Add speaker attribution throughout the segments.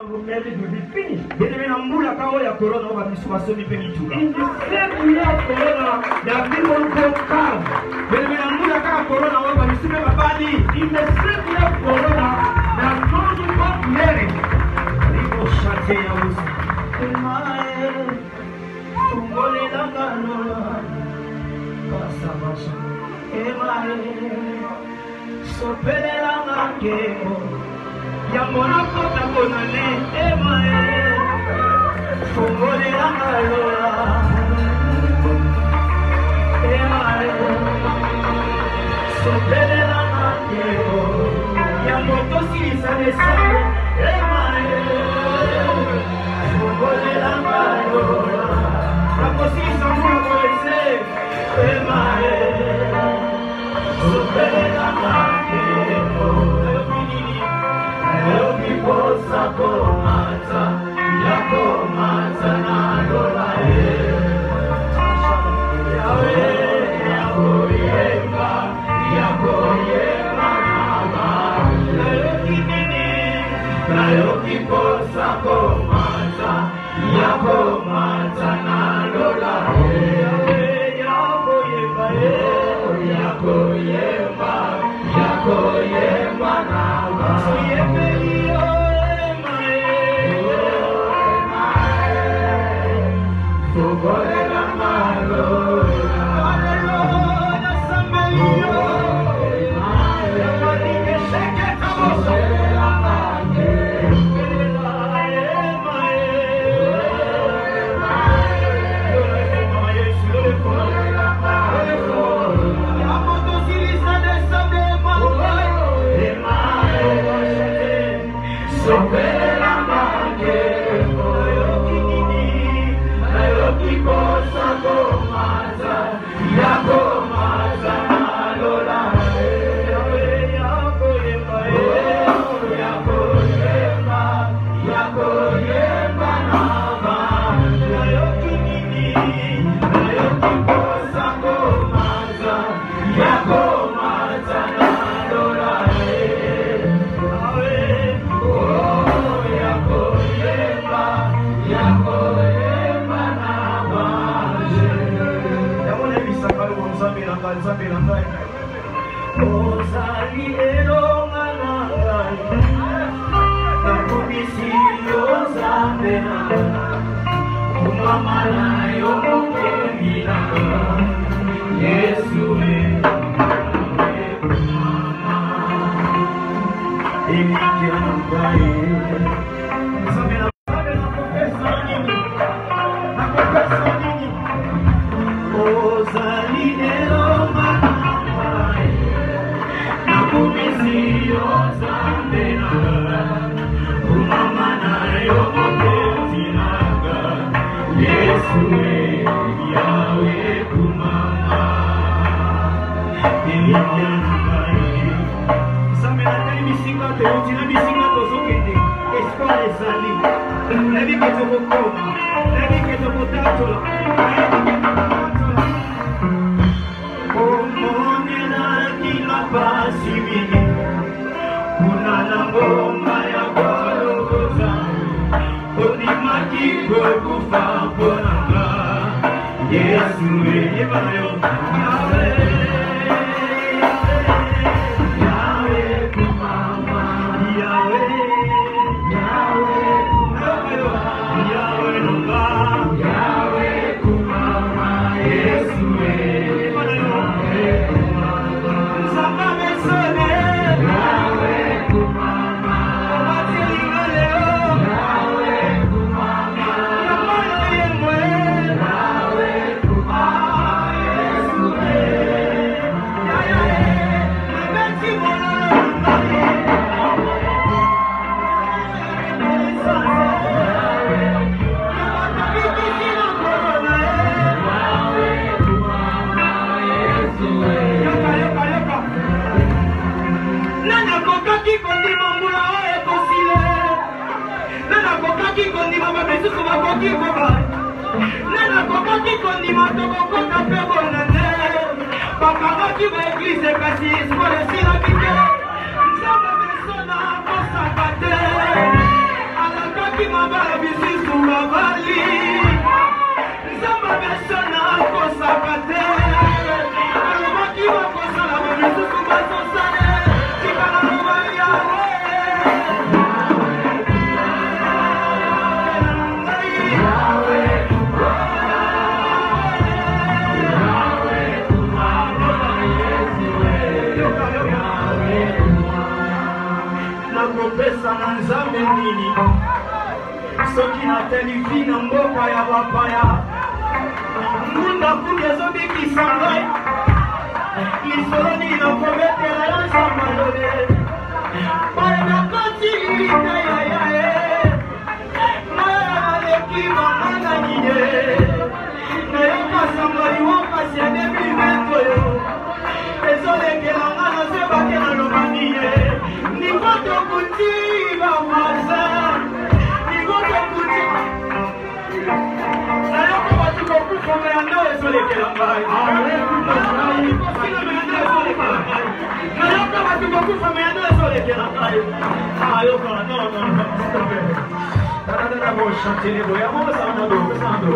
Speaker 1: maire will be finished. Bien-aimé na mbulaka oyo ya korona oyo bamisu basomi mpe mitula. In the same year of corona, there have been one cold calm. Bien-aimé na mbulaka ya korona oyo bamisu mpe babali. In the same year of corona, there are
Speaker 2: no new born married. Libo shate ya usi. Emae, tungolela ngano, pasabasha. Emae, sopelela ngakeo. yango nakota konane ema fungolelanga lola ema sopelelanga yebo yango tosilisa lesalo ema fungolelanga lola nakosilisa mongo ese ema eh, sopelelanga yebo Nayoki posa koma nanga nzambe na ngai ozali elonga na ngai nakomisi yo nzambe na komama na yo motemi na yesu
Speaker 1: emiki ya na ngai
Speaker 2: Yesu, Yesu, Yesu, Yesu, kondima tokokota mpe bolande bakangaki baeglize kasi espor esilaki te nzambe mesona kosaka te alakaki mabala bisusu babali nzambe mesona kosaka te ya nini soki nateli vi na mboka ya bapaya ngunda kundi ezobikisa ngai lisolo nini nakobetela yo nsambalole bale nakoti litayayae maya naleki mamana nine
Speaker 1: nayoka sambali wokasi ya 2020
Speaker 2: oyo ezolekelanga na seba ningo tokuti bamoza ningo tokuti nayoko bato kokufa melanda
Speaker 1: ezolekela ngai nayoko bato
Speaker 2: kokufa melanda ezolekela ngai ayoka non boshantele boya mosando mosando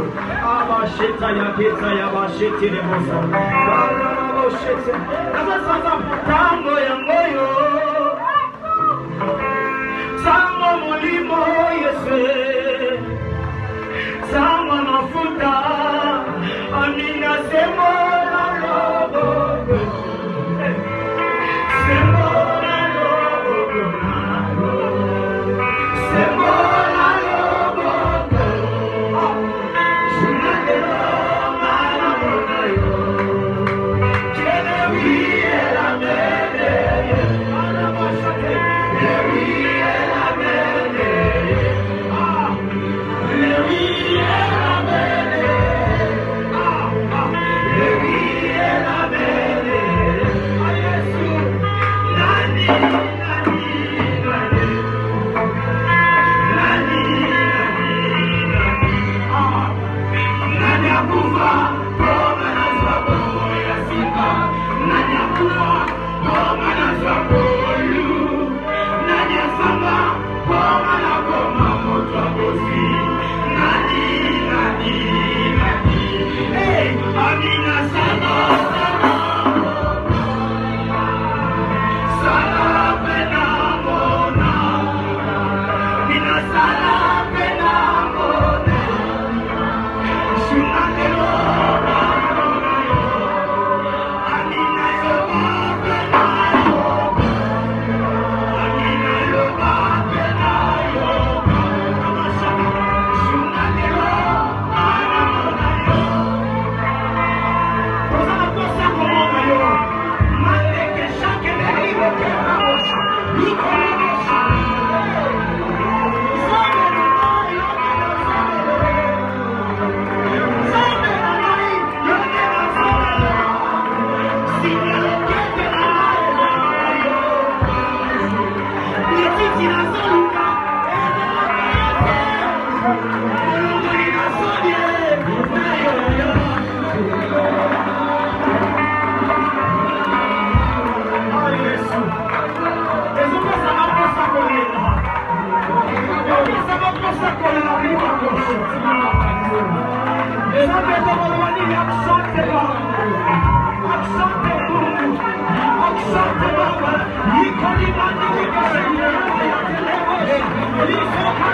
Speaker 2: abasheta ya keta ya bashetele mosa barana boshete nazasanza Isso!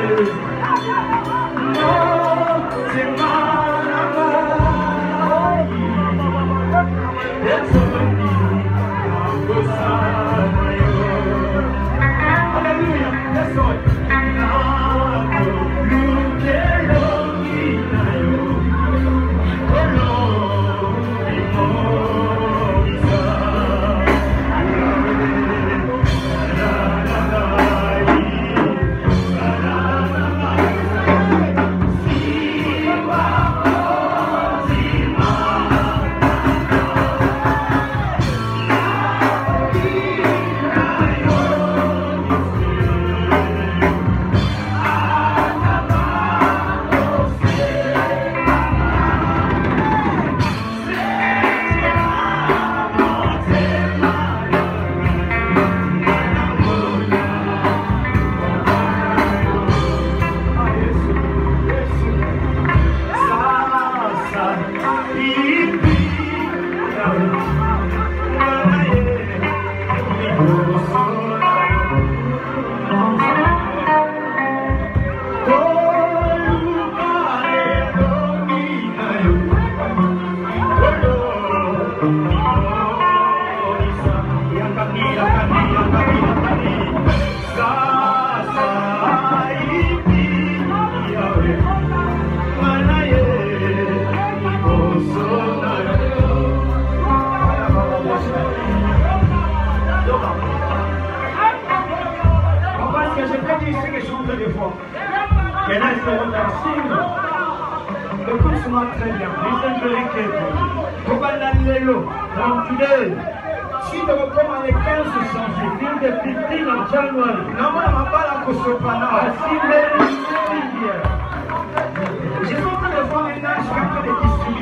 Speaker 2: Hallelujah.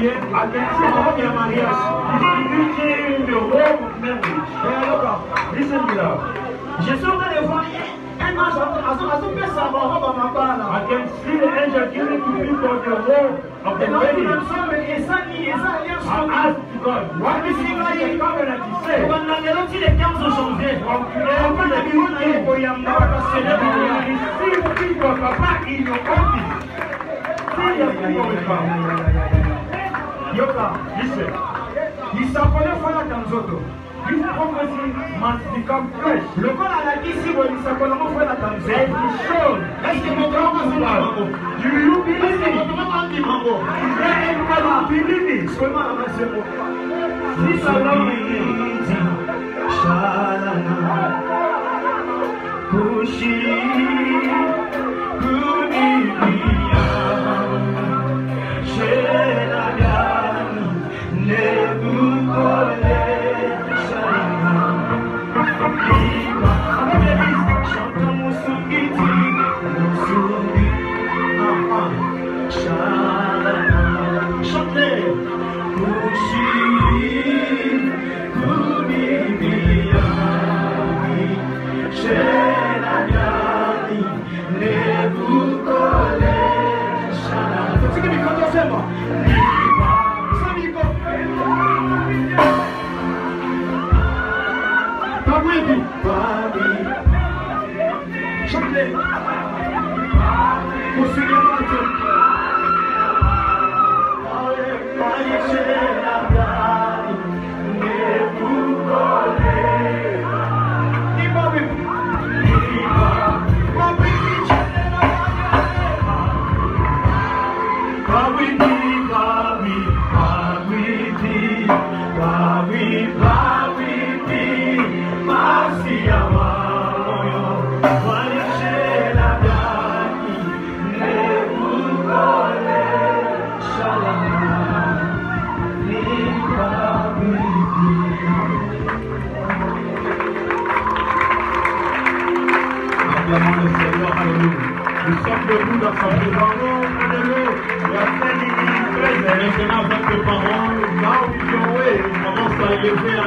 Speaker 1: oublier, attention, on vient mariage. It is the whole of marriage. Listen to that. Je suis en train de voir un ange asopesa baroba mabala. I can see the angel giving to people the whole of the wedding. I asked God, what is it like the covenant he said? Kobanda lelo ti les termes ont changé. Kobanda biro na ye koyamba bakasele boya. Receive people, papa, in your office. See your people with power. yoka lise lisapole falaka nzoto liprophesie mantikam prêche lokola alakisi bolisapole mo falaka nzoto yuyubiliimango yaekalupilini somanamasembo sisalamiiti
Speaker 2: shalana kushi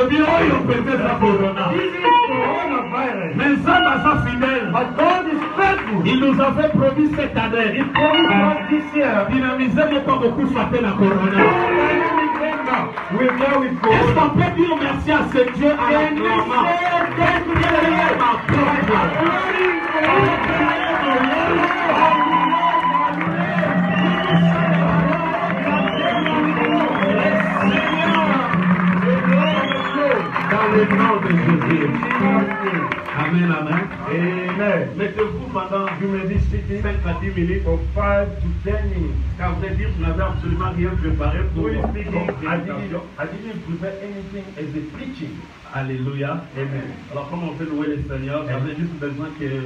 Speaker 1: alobi oyo mpenza eza corona mais nzambe aza fidèle il nous avait promis cette année dynamiser moko akokufa te na corona Est-ce qu'on peut dire merci à ce Dieu à la gloire? Amen, amen. Amen. Mettez-vous pendant du midi 5 à 10 minutes. From 5 to 10 minutes. Car vous allez dire, vous n'avez absolument rien préparé pour vous. I didn't, prepare anything as a preaching. Alléluia. Amen. Alors, comment on fait louer le Seigneur, j'avais juste besoin que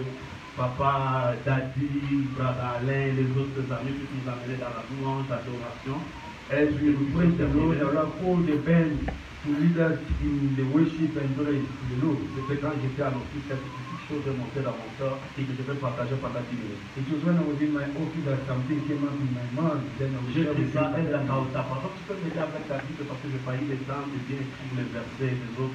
Speaker 1: papa, daddy, brother Alain, les autres amis puissent nous amener dans la louange, l'adoration. As we praise the Lord, the Lord, all the band to in the worship and C'était quand j'étais à l'office, quelque chose de mon et que je vais partager pendant It was when I was in my office that something came in my mind. Then I was la parce que je les temps de bien écrire les versets des autres.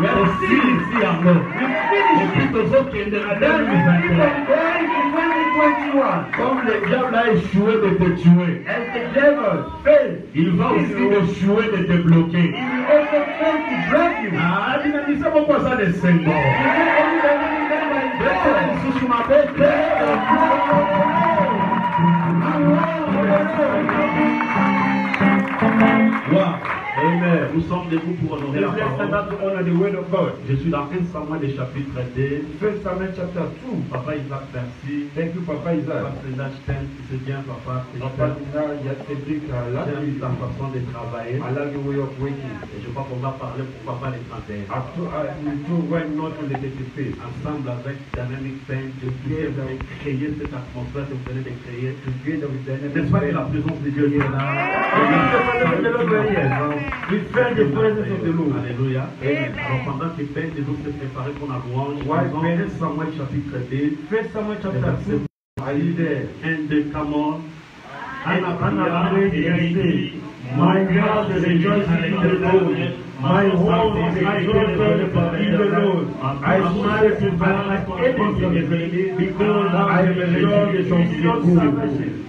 Speaker 1: osilisi yango epi tozokende na 2021 comme le diable a échoué de te tuer il va aussi échouer de te bloquer alinanisa moko aza lesengo lisusu mabe te Wow. Amen. Nous sommes debout pour honorer la parole. The word of God. Je suis dans 1 Samuel chapitre 2. 1 Samuel chapitre 2. Papa Isaac, merci. Thank you, Papa Isaac. Papa Isaac, je t'aime. Tu sais bien, Papa. Papa Isaac, il y a tes trucs à la façon de travailler. I love your way of working. Et je crois qu'on va parler pour Papa les 31. After I do when not on the 35. Ensemble avec Dynamic Pain, je viens de créer cette atmosphère que vous venez de créer. Together with Dynamic Pain. N'est-ce pas que la présence de Dieu est là? Diffère des presence de l'eau. Alléluia. Alors pendant que Père nous se préparer pour la gloire, ouais, Samuel chapitre 2. Fais Samuel chapitre 2. Un de Camor. My God is rejoicing in the Lord. My home is exalted in the Lord. I smile to like anything because I am a Lord of the Lord.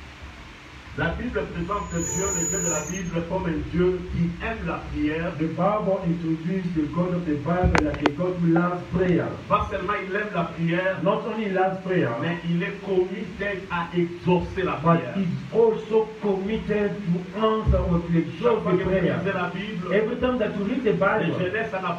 Speaker 1: La Bible présente Dieu, le Dieu de la Bible, comme un Dieu qui aime la prière. The Bible introduces the God of the Bible like a God who loves prayer. Pas seulement il aime la prière, not only loves prayer, mais il est committed à exaucer la prière. But he's also committed to answer or to de the prayer. la Bible, Every time that you read the Bible, de Genèse à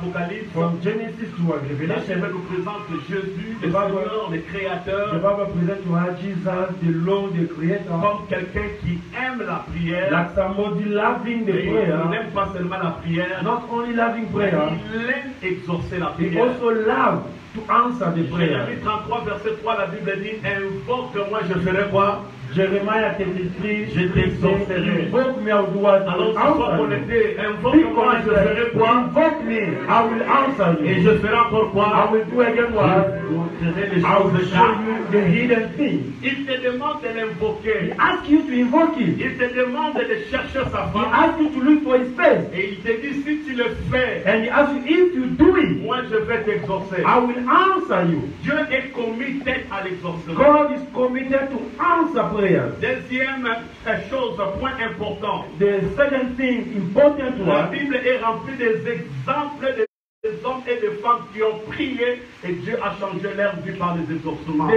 Speaker 1: from Genesis to Revelation, la nous présente Jésus, le Seigneur, le Créateur. The présente to us Jesus, the Lord, the Creator, comme quelqu'un qui aime la prière, de loving prayer, il n'aime pas seulement la prière, not only loving prayer, il aime exorcer la hein. prière. He also love to answer the prayer. Jérémie 33 verset 3, la Bible dit, invoque moi je ferai quoi? Jérémie a été écrit, je t'exaucerai. Alors tu connecté, invoque-moi, je ferai quoi Invoque me, I will answer you. Et je ferai encore quoi I will do again what I will show you the hidden thing. Il te demande de l'invoquer. He you to invoke him. Il te demande de le chercher sa femme. He ask you to look for his face. Et il te dit si tu le fais. And he asks you if you do it. Moi je vais t'exaucer. I will answer you. Dieu est commis à l'exorcisme. God is committed to answer Deuxième chose, point important. La Bible est remplie des exemples de des hommes et des femmes qui ont prié et Dieu a changé leur vie par les exorcements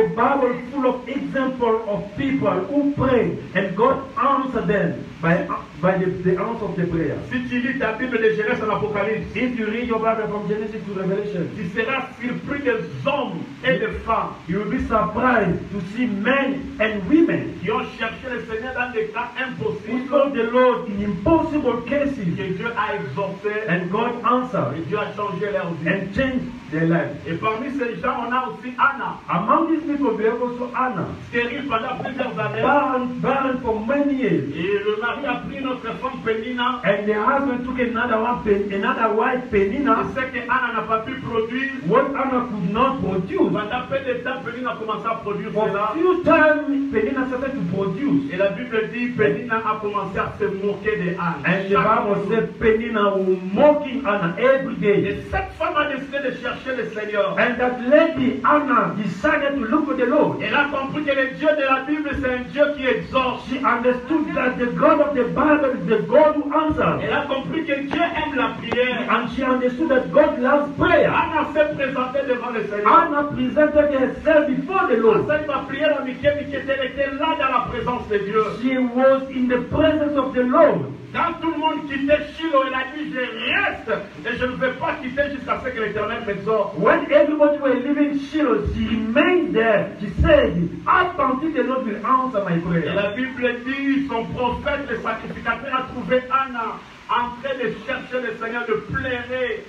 Speaker 1: by the, the answer of the prayer. Si tu lis ta Bible de Genèse en Apocalypse, if you read your Bible from Genesis to Revelation, tu seras surpris des hommes et des femmes. You will be surprised to see men and women qui ont cherché le Seigneur dans des cas impossibles. Who sought the Lord in impossible cases. Que Dieu a exaucé. And God answered. Et Dieu a changé leur vie. And changed d'élèves. Et parmi ces gens, on a aussi Anna. Among these people, we have also Anna. Stérile pendant plusieurs années. Barren, barren for many years. Et le mari a pris notre femme Penina. And the husband took another one, another wife Penina. Et ce que Anna n'a pas pu produire. What Anna could not produce. Pendant peu de temps, Penina a commencé à produire for cela. few times, Penina started to produce. Et la Bible dit, Penina a commencé à se moquer de Anna. And the Bible said, Penina was mocking Anna every day. Et cette femme a décidé de chercher chercher le Seigneur. And that lady Anna decided to look for the Lord. Elle a compris que le Dieu de la Bible c'est un Dieu qui exhorte. She understood that the God of the Bible is the God who answers. Elle a compris que Dieu aime la prière. And she understood that God loves prayer. Anna s'est présentée devant le Seigneur. Anna presented herself before the Lord. Elle prière prier qui Michel, Elle était là dans la présence de Dieu. She was in the presence of the Lord. Quand tout le monde quittait Shiloh, elle a dit, je reste et je ne vais pas quitter jusqu'à ce que l'Éternel me So when everybody were leaving Shiloh, she remained there. She said, Attentif et notre answer my prayer. Et la Bible dit, son prophète, le sacrificateur, a trouvé Anna en train de chercher le Seigneur, de pleurer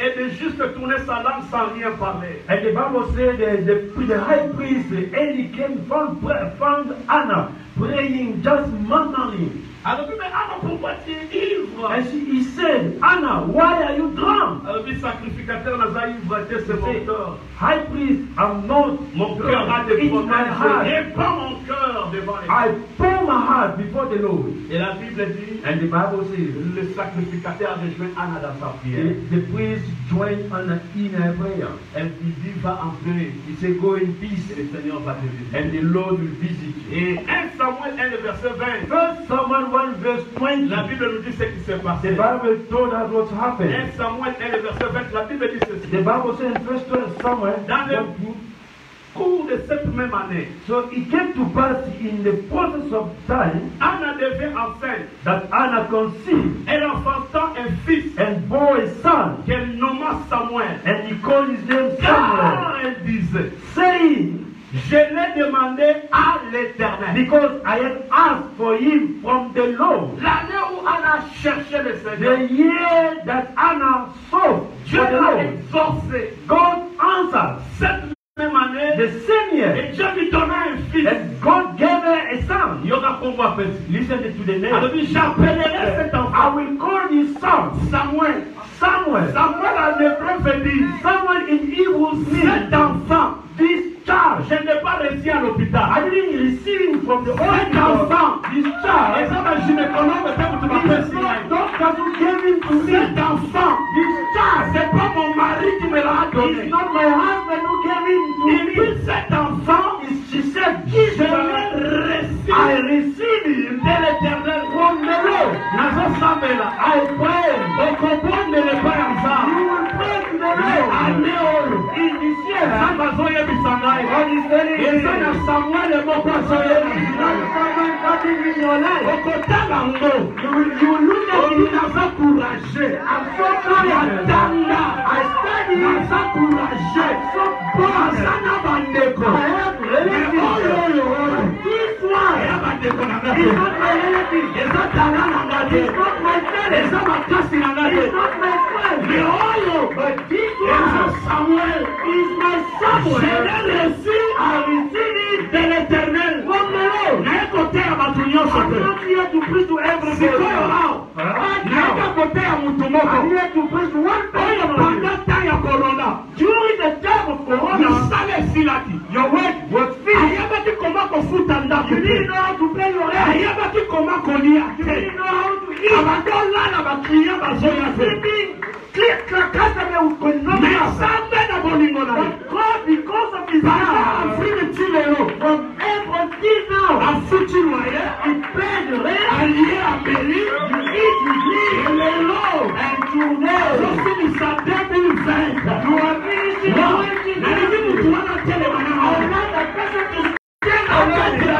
Speaker 1: et de juste tourner sa langue sans rien parler. And the Bible said the, the, the high priest, Eli came from, Anna praying just murmuring mais Anna, pourquoi tu es ivre? Et si il sait, Anna, why are you drunk? Adopi sacrificateur naza ivre, Dieu c'est mon cœur. High priest, I'm not Mon cœur a des promesses. Et pas mon cœur devant les I pour my heart before the Lord. Et la Bible dit, and the Bible says, le sacrificateur rejoint Anna dans sa prière. The, the priest joined Anna in her prayer. And il dit, va en prière Il said, go in peace. Et le Seigneur va te visiter. And the Lord will visit you. Et 1 Samuel 1, verset 20. 1 Samuel 1 verse 20. La Bible nous dit ce qui s'est passé. The Bible told us what happened. 1 Samuel 1 verset 20. La Bible dit ceci. The Bible says in verse 12 somewhere. Dans le cours de cette même année. So it came to pass in the process of time. Anna devint enceinte. That Anna conceived. Elle enfanta un fils. And bore a son. Qu'elle nomma Samuel. And he called his name Samuel. Car elle disait. Saying. Je l'ai demandé à l'Éternel. Because I had asked for him from the Lord. L'année où Anna cherchait le Seigneur. The year that Anna sought Dieu l'a exaucé. God answered. Cette même année. The same year. Et Dieu lui donna un fils. And God gave her a son. Il y aura qu'on voit Listen to the name. Alors j'appellerai cet enfant. I will call his son. Samuel. Samuel. Samuel a le prophète. Samuel in Hebrew means. Cet enfant. This discharge. Je n'ai pas reçu à l'hôpital. I didn't receive from the hospital. enfant discharge. Et ça, ben, gynécologue, peut-être que tu m'as si Doctor who gave him to me. Cet enfant discharge. C'est pas mon mari qui me l'a donné. It's not my husband who gave him to me. Et puis cet enfant, she said, give je l'ai reçu. I receive him. De l'éternel. Prenez-le. Nazo Samela. I pray. On comprend de ne pas ensemble. You will pray to the Lord. Amen. In
Speaker 2: the ciel. Ça, façon, il y eza na samuele moko azoyeli
Speaker 1: okotanga ngo yuluneki naza kourage atanda aza kourage mpo aza na bandeko oyo oyo
Speaker 2: bandeko na nga te eza tanga na nga te eza makasi na nga te me oyo eza samuel
Speaker 1: j'ai reçu de l'éternel nayeko te bato nyonso
Speaker 3: teayaka
Speaker 1: koteya motu mokooyo panda ntan ya kolona mosala esilaki ayebaki koma kofuta ndako ayebaki koma kolia abandolala bakliyen bazoya te Mais jamais dans mon ignorance. God, because of his love, from everything now, a foutu loyer, you and here a péri, you eat, you
Speaker 2: live, and and to know, so finish a death in faith. You are finishing, you are if you do not tell him, I know, the person is dead already.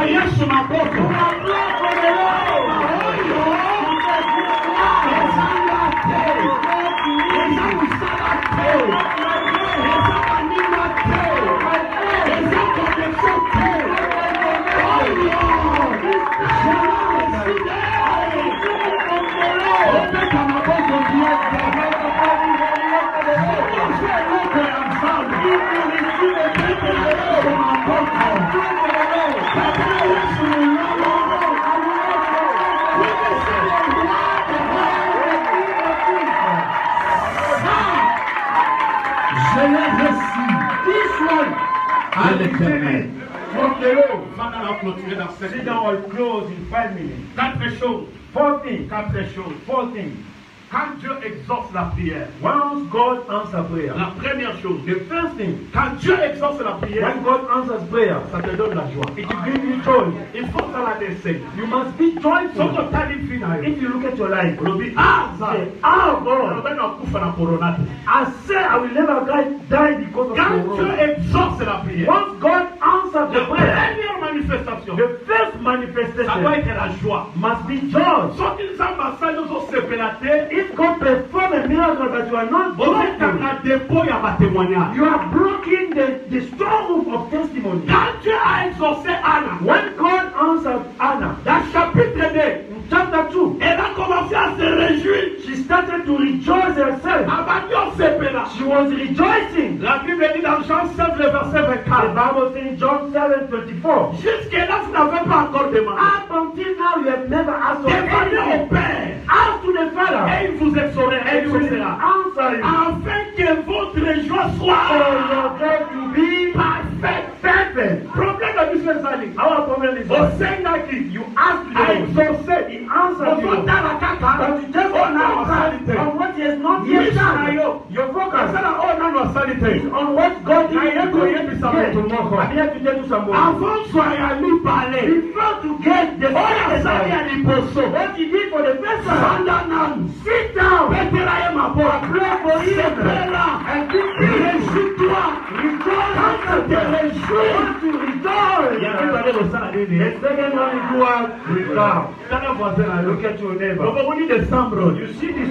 Speaker 1: prayer. La première chose. The first thing. Quand Dieu exauce la prière. When God answers prayer, ça te donne la joie. It will you joy. Il faut que ça la descende. You must be joyful. Sọ́kò tàbí If you look at your life. Olóbi ah! ah God. Ọ̀rọ̀ bẹ́ẹ̀ ni ọkùnfẹ̀rẹ̀ kòrónà. I say I will never die die la joie. Must be joy. Soki nzambe asali ozosepela te. If God perform a miracle but you are not ozokanga depo ya batémoignage. You are blocking the, the storm of testimony. Quand Dieu a exaucé Anna. When God answered Anna. Dans chapitre 2. Chapter 2. Elle a commencé à se réjouir. started to rejoice herself. Ah She was rejoicing. La Bible dit dans Jean 7, le verset 24. The Bible says in John 7, 24. Jusque-là, vous n'avez pas encore demandé. Up until now, you have never asked for anything. Demandez au Père. Ask to the Father. Et il vous exaucera. Et il vous exaucera. Answer you. Afin que votre joie soit. For your joy to be perfect. Perfect. Problème de business Ali. Our problem is. Au Seigneur qui. You ask to the Lord. I so said. He answered you. Au Seigneur Kaka. Quand tu te vois, sanitary. On what he has not yet done. Your focus on our oh, sanitary. On what God did not yet be submitted to more. Avant soit à lui parler. Before to get the oh, sanitary person. What he did for the person. Sandal now. Sit down. Better I am a boy. Pray for him. And to be réjouis-toi. Rejoice. Quand tu te réjouis. to tu rejoices. Il y to un peu d'aller au sanitary. Et c'est maintenant il doit rejoindre. T'as Look at your neighbor. But when you the bro. you see this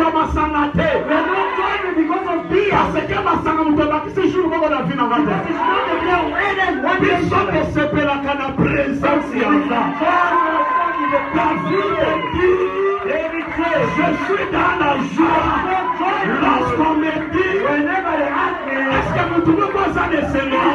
Speaker 1: kolinga masanga te parce ke masanga moto abakisi jour moko na vi na nga te biso tosepelaka na présence ya nza Je suis dans la joie. Ah, Lorsqu'on me dit, est-ce que vous trouvez pas ça de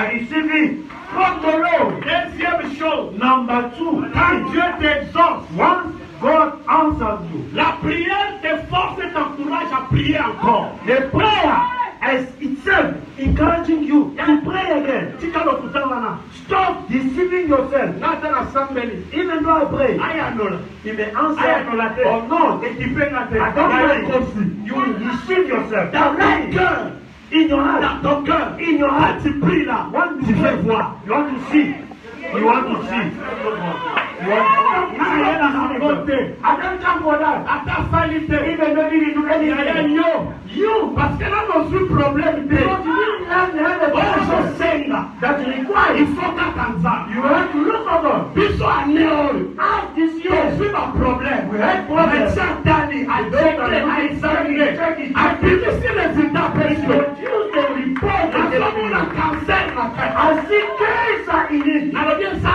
Speaker 1: I receive it. Prends-le. Deuxième chose. Number two. Quand Dieu t'exhorte. Once God answers you. La prière te force et t'encourage à prier encore. The prayer as itself encouraging you yeah. to pray again. Tikalo kutangana. Stop deceiving yourself. Nata na sambeli. Even though I pray. Aya nola. He may answer. Aya nola te. Or no. Ekipe na te. I don't pray. You will deceive yourself. The right girl. ignorance dans ton cœur, ignorance, tu pries là, tu fais voir, you want to see, you want to see. te akantangoda ata sali te ibebebibidukeliyaliyo you parceke nanozwi problème te ozosenga ifokaka nzambe biso ane oyo tozwi baproblème satani aceke aexamine apibisi résultat pesoamona cancer na kati nalobi eza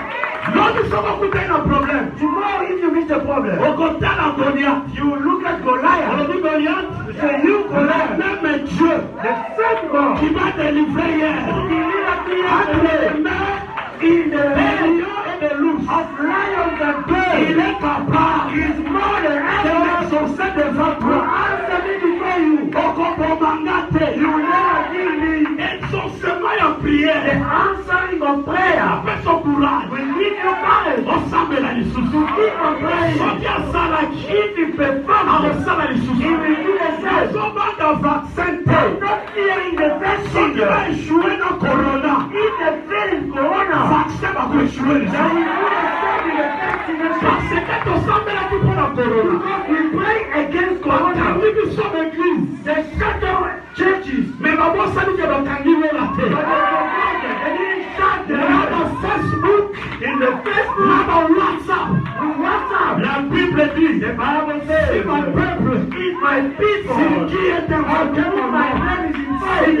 Speaker 1: What is some of the kind of problem? Tomorrow, if you meet a problem, Okotana oh, Goliath, you look at Goliath. Olodi oh, Goliath, you say, You Goliath, même Dieu, the same God, qui m'a délivré hier, qui m'a délivré hier, il est meilleur. the loose, as lion the day, il est capable, is more than ever, son sein de votre answer me before you, okomomangate, you never give me, exaucement en prière, the answering of prayer, fais son courage, we need your courage, osambela lisusu, keep on praying, soki asala, if you perform, akosala lisusu, he will do the same, so bad of vaccine, not fearing the best thing, soki ba echoué, praise. And we understand the effectiveness. Parce que tu sembles la people of Corona. Because we pray against Corona. We do some églises. They shut down churches. Mais maman sabe que dans Kangiwe la terre. But they provided. They didn't shut down. Now on Facebook. In the Facebook. Now on WhatsApp. On WhatsApp. La Bible dit. The Bible says. If my purpose is my people. Si Dieu est en my hand is in fire.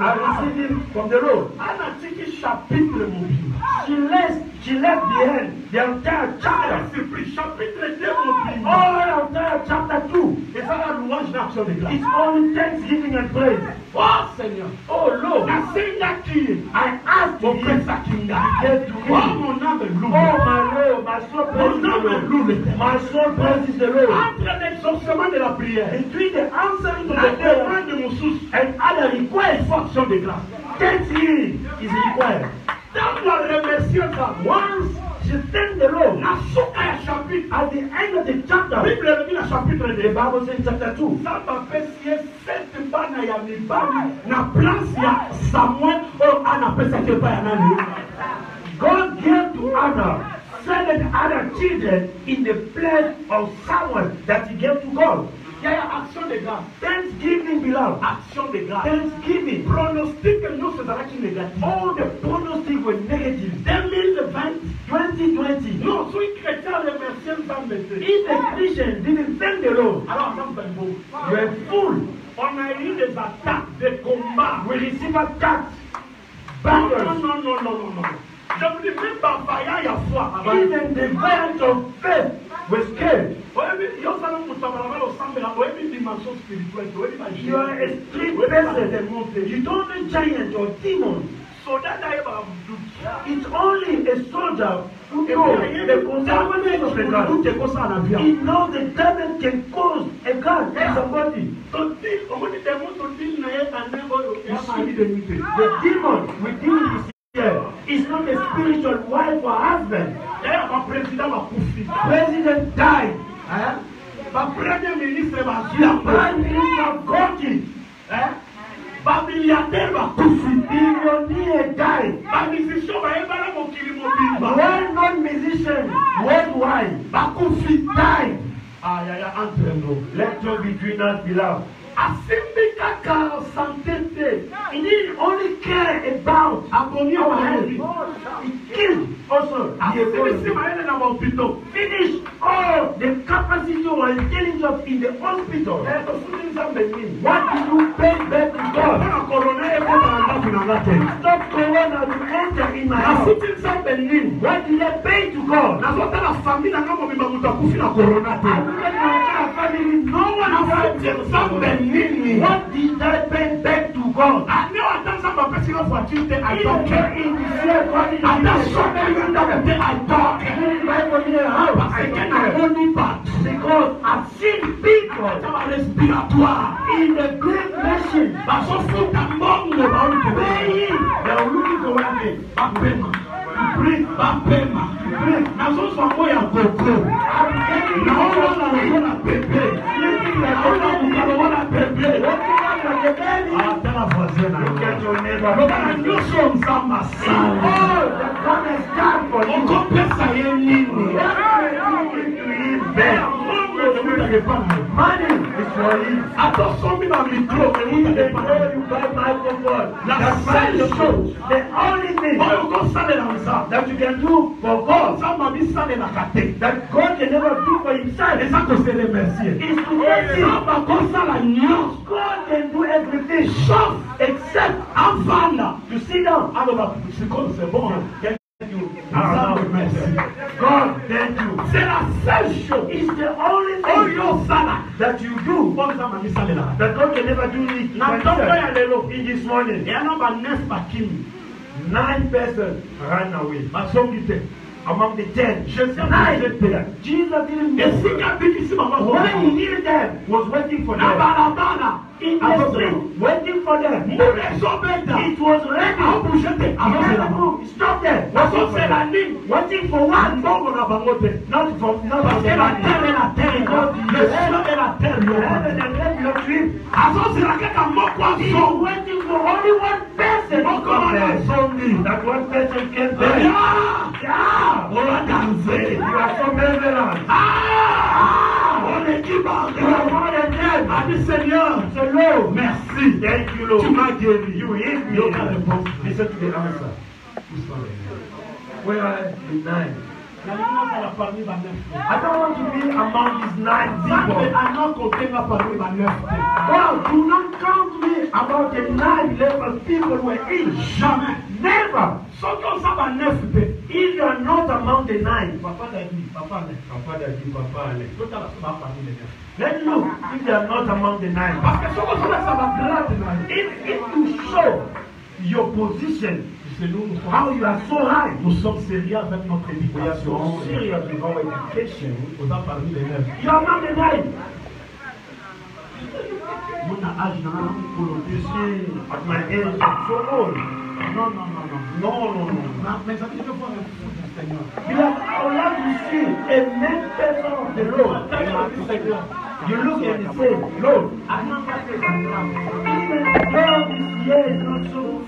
Speaker 1: à receive him from the road. Anna Tiki chapitre mobile. She left, she left behind the entire chapter. chapitre 2 mobile. All the entire chapter 2. Et ça la louange d'action de grâce. It's only thanksgiving and praise. Oh Seigneur. Oh Lord. La Seigneur qui I asked mon prince à qui get to me. Oh mon âme est lourde. Oh my Lord, my soul praise mon âme est lourde. My soul praise the Lord. Entre l'exaucement de la prière. Between the answering to the prayer. ressources and other les required fonction de grâce. Thank him is required. Donc la that once je thank the Lord. Nasuka ya chapitre. At the end of the chapter. Bible ni la chapitre the Bible c'est chapter 2. Samba pesie sent bana ya mibali na place ya Samuel au anapesa kepa ya nani? God gave to Anna seven other children in the place of Samuel that he gave to God. Yaya, action de grâce. Thanksgiving, Bilal. Action de grâce. Thanksgiving. Pronostic and nous faisons qui negative. All the pronostics were negative. 2020, 2020. Non, suis chrétien, remerciez sans baisser. If a Christian didn't send the Lord. Alors, ça, c'est beau. You are full. On a eu des attaques, des combats. We receive attacks. Battles. Non, non, non, non, non, non. Je vous dis, même par Baya, il y a foi. Even the violence of faith. Weskel. You are a spirit person. You don't a giant or demon. So that I am It's only a soldier who knows the consequences of the gun. He knows the devil can cause a gun yeah. to somebody. So this, the demon within his it's not a spiritual wife or husband. Eh, President died. Eh? Ba premier ministre ba fi a prime minister gọ́ọ̀kì. Ba eh? milliardaire ba kú sí. Billionaire die. Ba musician ba yẹn bára mo kiri mo bí Well known musician worldwide. Ba kú sí die. Ayaya ah, Anthony, let your between us be loud. asimbi kaka santé te ini only care about aboni wa heli Kill also ah, Finish all the capacity or intelligence in the hospital. Eh, What did you pay back to God? Stop corona to enter in my house. What did I pay to God? I family, no one has What did I pay back to God? I'm a person of say I don't care. I just something you that that I don't care. But I can I hold it back. Because I've seen people respiratoires in the great nation. But so food among the mountain. They are looking for one thing. Bapema. Bring Bapema. Bring. Now so some way I go go. Now all of them are going to pay. Now all of them are going to pay. lobala nyonso nzambe asala okopesa ye nini dépendre. Money is your lead. Attention, ma micro, mais vous n'avez pas. You buy microphone. La seule chose, the only thing. Oyo ko salela misa. That you can do for God. Sama bi salela kate. That God can never do for himself. Eza ko se remercier. Is to make it. Sama ko sala nyonso. God can do everything. Sauf except avana. You see now. Alors, c'est comme c'est bon. God, thank you. C'est la seule chose. It's the only thing. Oh, your father. That you do. That God can never do it. Natomboya lelo. In this morning. Yanaba nespa kimi. Nine persons ran away. Masongi te. Among the ten, Jesus didn't. The singer, when he needed them, was waiting for them. waiting for them. It was ready. Avancez Stop there. Waiting for what? Not for not for la terre est la terre. Le ciel est la terre. Le rêve le crime. You're waiting for only one person. Encore un zombie. That one person came there. Yeah. Yeah. On a dansé. You are from Maryland. Ah. et tu m'as rendu. dit Seigneur, c'est l'eau. Merci. Thank you, Lord. Tu m'as guéri. You healed me. You got the boss. Listen to the answer. Where are the nine? I don't want to be among these nine people. God, do not count me among the nine level people who are in. Jamais. Never. If you are not among the nine, then look if you are not among the nine. If, if you show your position, nous, sommes, How you are so nous sommes sérieux avec notre éducation. We Vous You are Mon pour le Non, non, non, non. Non, non, Mais ça Il oh, a même personne de l'autre. You look and ah, the same, Lord.